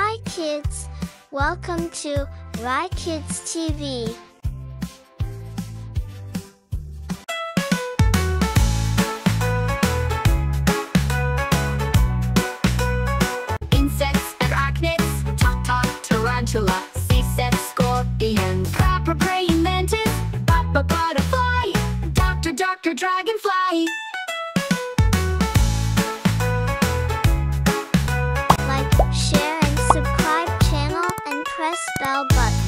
Hi kids! Welcome to Rai Kids TV. Insects and arachnids, talk talk tarantula, sea set, scorpion, proper praying mantis, papa butterfly, doctor doctor dragonfly. spell button.